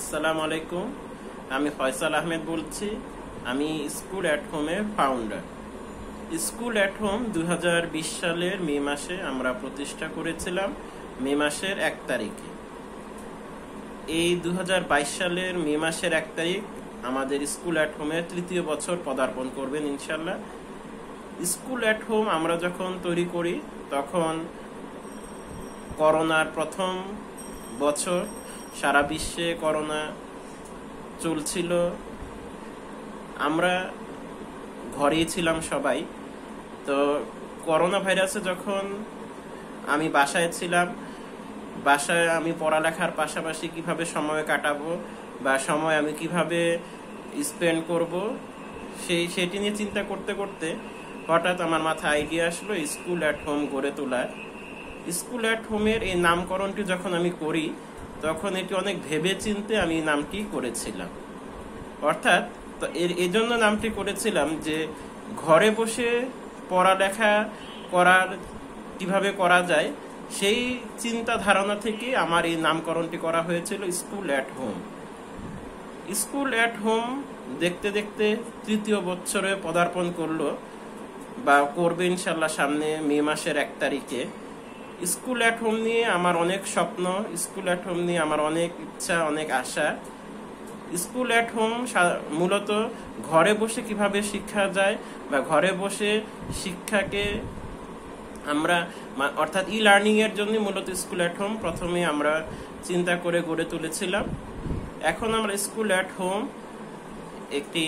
আসসালামু আলাইকুম। আমি ফয়সাল আহমেদ বলছি। আমি স্কুল অ্যাট হোমের ফাউন্ডার স্কুল অ্যাট হোম দুই হাজার বিশ সালের মে মাসে আমরা প্রতিষ্ঠা করেছিলাম, মে মাসের এক তারিখে। এই দুই হাজার বাইশ সালের মে মাসের এক তারিখ আমাদের স্কুল অ্যাট হোমের তৃতীয় বছর পদার্পণ করবেন ইনশাল্লাহ স্কুল অ্যাট হোম আমরা যখন তৈরি করি, তখন করোনার প্রথম বছর সারা বিশ্বে করোনা চলছিল। আমরা ঘরেই ছিলাম সবাই। তো করোনা ভাইরাসে যখন আমি বাসায় ছিলাম, বাসায় আমি পড়ালেখার পাশাপাশি কীভাবে সময় কাটাবো বা সময় আমি কীভাবে স্পেন্ড করব, সেই, সেটি নিয়ে চিন্তা করতে করতে হঠাৎ আমার মাথায় আইডিয়া আসলো স্কুল অ্যাট হোম গড়ে তোলার। স্কুল অ্যাট হোমের এই নামকরণটি যখন আমি করি তখন এটি অনেক ভেবে চিনতে আমি নামটি করেছিলাম। অর্থাৎ, তো এর এজন্য নামটি করেছিলাম যে ঘরে বসে পড়ালেখা করার কীভাবে করা যায়, সেই চিন্তা ধারণা থেকে আমার এই নামকরণটি করা হয়েছিল school at home. School at home দেখতে দেখতে তৃতীয় বছরে পদার্পণ করল বা করবে ইনশাল্লাহ সামনে মে মাসের এক তারিখে। স্কুল অ্যাট হোম নিয়ে আমার অনেক স্বপ্ন, স্কুল অ্যাট হোম নিয়ে আমার অনেক ইচ্ছা, অনেক আশা। স্কুল অ্যাট হোম মূলত ঘরে বসে কীভাবে শিক্ষা যায় বা ঘরে বসে শিক্ষাকে আমরা অর্থাৎ ই লার্নিং এর জন্য মূলত স্কুল অ্যাট হোম প্রথমে আমরা চিন্তা করে গড়ে তুলেছিলাম। এখন আমরা স্কুল অ্যাট হোম একটি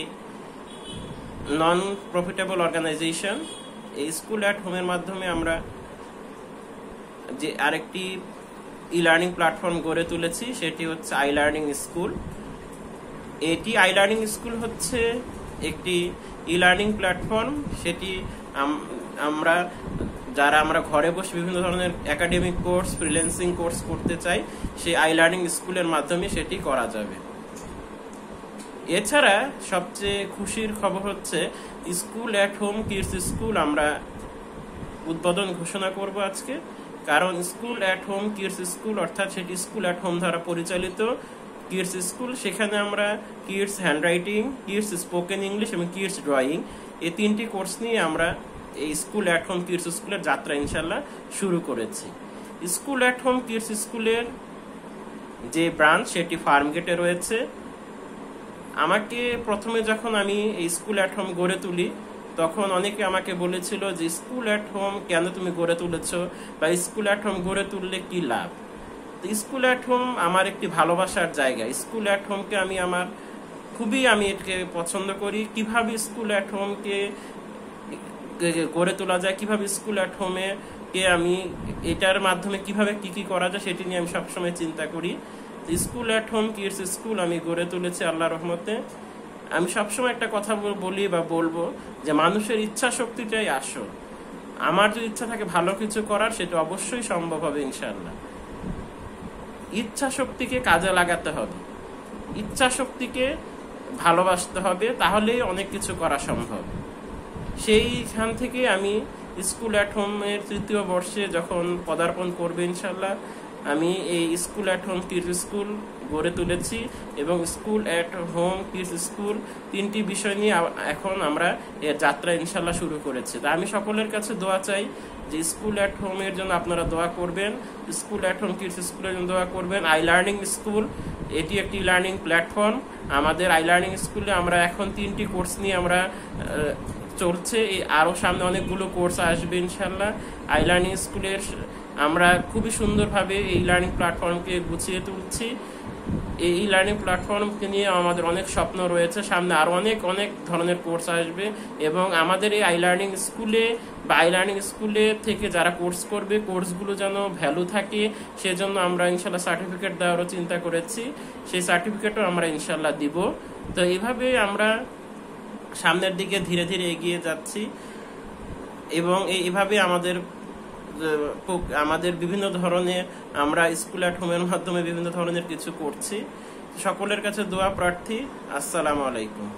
নন প্রফিটেবল অর্গানাইজেশন এই স্কুল অ্যাট হোমের মাধ্যমে আমরা যে আরেকটি ই লার্নিং প্ল্যাটফর্ম গড়ে তুলেছি, সেটি হচ্ছে আই লার্নিং স্কুল এটি আই লার্নিং স্কুল হচ্ছে একটি ই লার্নিং প্ল্যাটফর্ম সেটি আমরা, যারা আমরা ঘরে বসে বিভিন্ন ধরনের একাডেমিক কোর্স ফ্রিল্যান্সিং কোর্স করতে চাই, সেই আই লার্নিং স্কুলের মাধ্যমে সেটি করা যাবে। এছাড়া সবচেয়ে খুশির খবর হচ্ছে school at home kids school আমরা উদ্বোধন ঘোষণা করব আজকে। কারণ school at home kids school অর্থাৎ সেটি স্কুল অ্যাট হোম দ্বারা পরিচালিত। কিডস স্কুল সেখানে আমরা kids handwriting kids spoken English এবং কিডস ড্রয়িং এই তিনটি কোর্স নিয়ে আমরা এই স্কুল অ্যাট হোম কিডস স্কুলের যাত্রা ইনশাল্লাহ শুরু করেছি। স্কুল অ্যাট হোম কিডস স্কুলের যে ব্রাঞ্চ সেটি ফার্মগেটে রয়েছে। আমাকে প্রথমে যখন আমি এই স্কুল অ্যাট হোম গড়ে তুলি তখন অনেকে আমাকে বলেছিল যে, স্কুল অ্যাট হোম কেন তুমি গড়ে তুলেছ? বা স্কুল অ্যাট হোম গড়ে তুললে কি লাভ? তো স্কুল অ্যাট হোম আমার একটি ভালোবাসার জায়গা। স্কুল অ্যাট হোমকে আমি আমার, খুবই আমি এটাকে পছন্দ করি। কীভাবে স্কুল অ্যাট হোমকে গড়ে তোলা যায়? কীভাবে স্কুল অ্যাট হোমে কে আমি, এটার মাধ্যমে কীভাবে কি কি করা যায় সেটি নিয়ে আমি সবসময় চিন্তা করি। School at home kids school আমি গড়ে তুলেছি আল্লাহ রহমতে। আমি সবসময় একটা কথা বলি বা বলব যে মানুষের ইচ্ছা শক্তিটাই আসল। আমার যদি ইচ্ছা থাকে ভালো কিছু করার, সেটা অবশ্যই সম্ভব হবে ইনশাল্লাহ ইচ্ছা শক্তিকে কাজে লাগাতে হবে। ইচ্ছা শক্তিকে ভালোবাসতে হবে, তাহলেই অনেক কিছু করা সম্ভব। সেইখান থেকে আমি স্কুল অ্যাট হোমের তৃতীয় বর্ষে যখন পদার্পণ করবে ইনশাল্লাহ আমি এই school at home kids school গড়ে তুলেছি এবং school at home kids school তিনটি বিষয় নিয়ে এখন আমরা এর যাত্রা ইনশাল্লাহ শুরু করেছি। তা আমি সকলের কাছে দোয়া চাই যে স্কুল অ্যাট হোমের জন্য আপনারা দোয়া করবেন, স্কুল অ্যাট হোম কিডস স্কুলের জন্য দোয়া করবেন। আই লার্নিং স্কুল এটি একটি লার্নিং প্ল্যাটফর্ম আমাদের আই লার্নিং স্কুলে আমরা এখন তিনটি কোর্স নিয়ে আমরা চলছে। আরও সামনে অনেকগুলো কোর্স আসবে ইনশাল্লাহ আই লার্নিং স্কুলের আমরা খুবই সুন্দরভাবে এই লার্নিং প্ল্যাটফর্মকে গুছিয়ে তুলছি। এই লার্নিং প্ল্যাটফর্মকে নিয়ে আমাদের অনেক স্বপ্ন রয়েছে। সামনে আরও অনেক অনেক ধরনের কোর্স আসবে এবং আমাদের এই আই লার্নিং স্কুলে বা আই লার্নিং স্কুলে থেকে যারা কোর্স করবে কোর্সগুলো যেন ভ্যালু থাকে, সেজন্য আমরা ইনশাল্লাহ সার্টিফিকেট দেওয়ারও চিন্তা করেছি। সেই সার্টিফিকেটও আমরা ইনশাল্লাহ দিব। তো এইভাবে আমরা সামনের দিকে ধীরে ধীরে এগিয়ে যাচ্ছি এবং এইভাবে আমাদের আমাদের বিভিন্ন ধরনের, আমরা স্কুল অ্যাট হোমের মাধ্যমে বিভিন্ন ধরনের কিছু করছি। সকলের কাছে দোয়া, প্রার্থী, আসসালামু আলাইকুম।